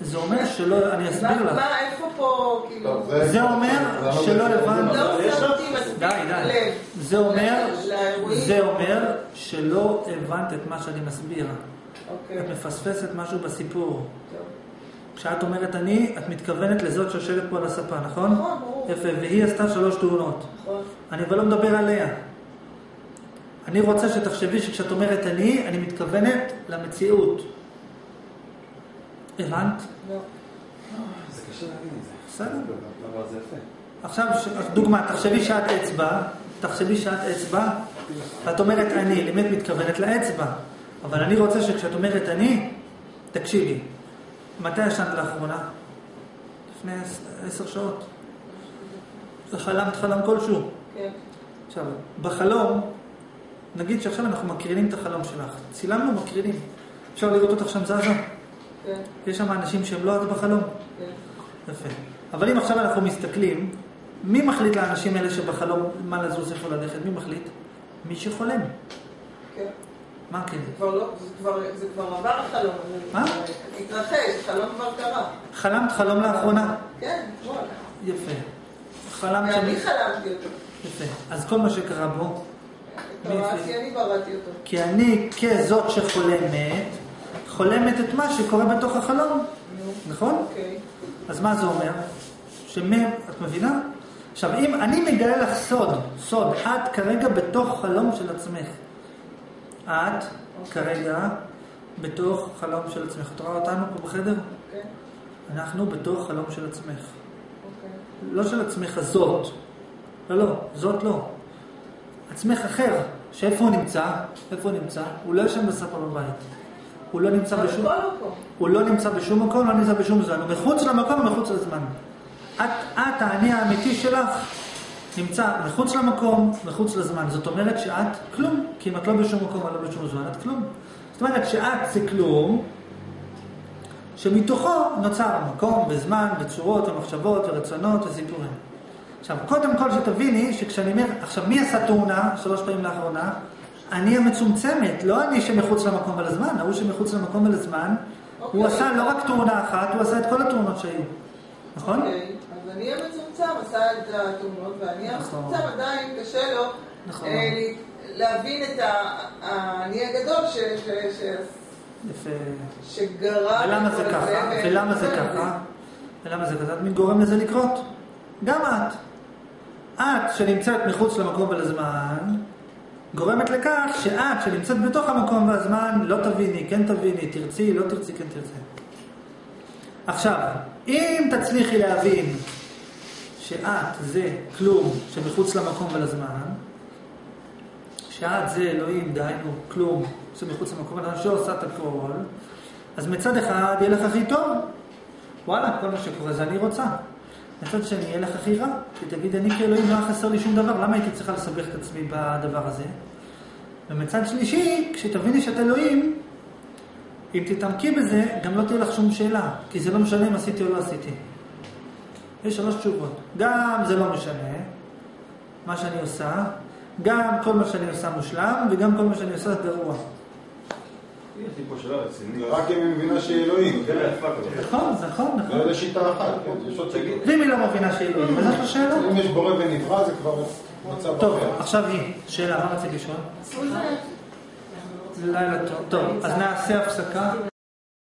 זה אומר שלא, אני אסביר לך. מה, איפה פה, כאילו... זה אומר למה שלא הבנת. לא שמתי מספיק. לב. זה אומר. זה אומר שלא הבנת את מה שאני מסביר. אוקיי, את מפספסת משהו בסיפור. כשאת אומרת אני, את מתכוונת לזאת שיושבת פה על הספה, נכון? נכון, ברור. יפה, והיא עשתה שלוש תאונות. נכון. אני אבל לא מדבר עליה. אני רוצה שתחשבי שכשאת אומרת אני, אני מתכוונת למציאות. הבנת? לא. זה קשה להבין את זה. בסדר. אבל זה יפה. עכשיו, דוגמה, תחשבי שאת אצבע, תחשבי שאת אצבע, ואת אומרת אני, למי את מתכוונת? לאצבע. אבל אני רוצה שכשאת אומרת אני, תקשיבי, מתי ישנת לאחרונה? לפני עש- עשר שעות. וחלמת חלום כלשהו. כן. עכשיו, בחלום, נגיד שעכשיו אנחנו מקרינים את החלום שלך. צילמנו, מקרינים. אפשר לראות אותך שם זזה? כן. יש שם אנשים שהם לא את בחלום? כן. יפה. אבל אם עכשיו אנחנו מסתכלים, מי מחליט לאנשים האלה שבחלום מה לזוז, איפה ללכת? מי מחליט? מי שחולם. כן. מה כן? זה כבר לא, זה כבר, זה כבר עבר החלום. מה? התרחש, החלום כבר קרה. חלמת חלום לאחרונה? כן, וואלה. יפה. חלמת ואני שאני... חלמתי אותו. יפה. אז כל מה שקרה בו, קרה, כי אני בראתי אותו. כי אני כזאת שחולמת, חולמת את מה שקורה בתוך החלום. נכון? אוקיי. אז מה זה אומר? שמ... את מבינה? עכשיו, אם אני מגלה לך סוד, סוד, את כרגע בתוך חלום של עצמך. את כרגע בתוך חלום של עצמך. את רואה אותנו פה בחדר? כן, אנחנו בתוך חלום של עצמך. אוקיי. לא של עצמך הזאת. לא, לא, זאת לא. עצמך אחר, שאיפה הוא נמצא? איפה הוא נמצא? הוא לא ישן בספה בבית. הוא לא נמצא בשום... הוא לא נמצא בשום מקום, לא נמצא בשום זמן. הוא מחוץ למקום ומחוץ לזמן. את, את, האני האמיתי שלך, נמצא מחוץ למקום, מחוץ לזמן. זאת אומרת שאת כלום, כי אם את לא בשום מקום ולא בשום זמן, את כלום. זאת אומרת שאת זה כלום, שמתוכו נוצר מקום וזמן וצורות ומחשבות ורצונות וסיפורים. עכשיו, קודם כל שתביני שכשאני אומר, עכשיו מי עשה תאונה שלוש פעמים לאחרונה? אני המצומצמת, לא אני שמחוץ למקום ולזמן, ההוא שמחוץ למקום ולזמן, הוא אוקיי. עשה לא רק תאונה אחת, הוא עשה את כל התאונות שהיו, נכון? אוקיי, אז אני המצומצם עשה את התאונות, ואני נכון. המצומצם עדיין קשה לו נכון. אה, להבין את האני הגדול ש- ש- ש- יפה. שגרם... ולמה זה ככה? ו- ולמה זה ככה? ולמה זה ככה? את גורם לזה לקרות? גם את. את שנמצאת מחוץ למקום ולזמן, גורמת לכך שאת שנמצאת בתוך המקום והזמן, לא תביני, כן תביני, תרצי, לא תרצי, כן תרצי. עכשיו, אם תצליחי להבין שאת זה כלום שמחוץ למקום ולזמן, שאת זה אלוהים, דהיינו כלום שמחוץ למקום ולזמן, שעושה את הכל, אז מצד אחד יהיה לך הכי טוב, וואלה, כל מה שקורה זה אני רוצה. מצד שני יהיה לך הכי רע, כי תגיד, אני כאלוהים לא חסר לי שום דבר, למה הייתי צריכה לסבך את עצמי בדבר הזה? ומצד שלישי, כשתביני שאת אלוהים, אם תתעמקי בזה, גם לא תהיה לך שום שאלה, כי זה לא משנה אם עשיתי או לא עשיתי. יש שלוש תשובות. גם זה לא משנה, מה שאני עושה, גם כל מה שאני עושה מושלם, וגם כל מה שאני עושה גרוע. יש לי פה שאלה רצינית. רק אם היא מבינה שהיא אלוהים. זה כזאת. נכון, נכון, נכון. זה שיטה אחת, כן, יש עוד שיטות. ואם היא לא מבינה שהיא אלוהים, אז יש לה שאלה. אם יש בורא ונברא זה כבר מצב טוב, אחר. עכשיו היא, שאלה, מה רצית לשאול? לילה טוב. טוב, אז נעשה הפסקה.